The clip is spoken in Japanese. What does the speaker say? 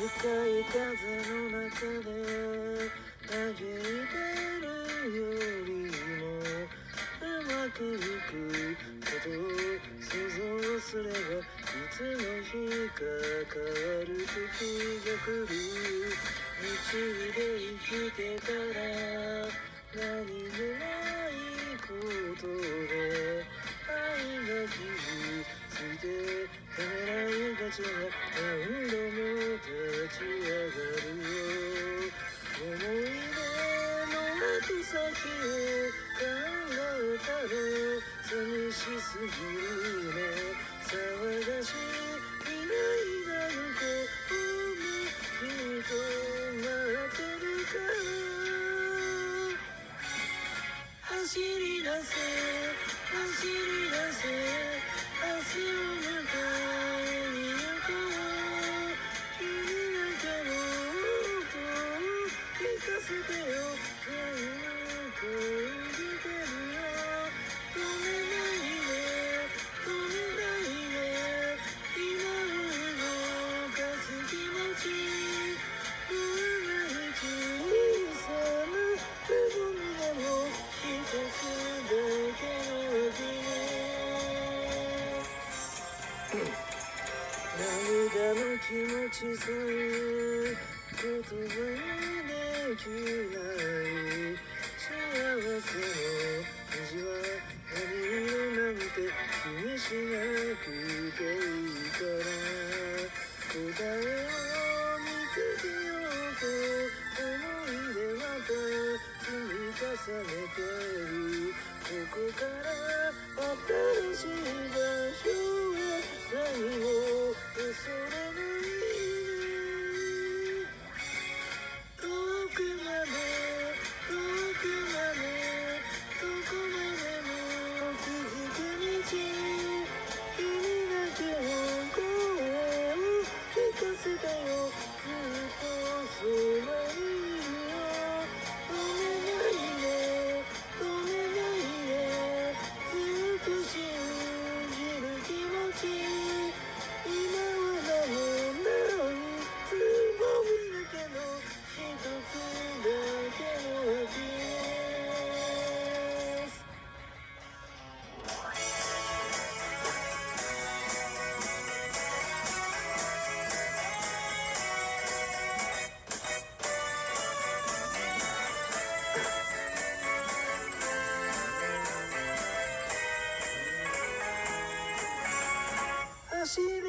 深い風の中で嘆いてるよりもうまくいくことを想像すればいつの日か変わる時が来る道で生きてたら何もないことで愛が傷ついてためらいがちな寂しすぎるね騒がしい未来が向こうにきっと待ってるから走り出せ走り出せ明日を迎えに行こう君だけの音を聞かせてよずっ涙の気持ちさえ言葉にできない幸せの虹は何色なんて気にしなくていいから答えを見つけようと思い出また積み重ねてるここから新しい場所 Senhor. しい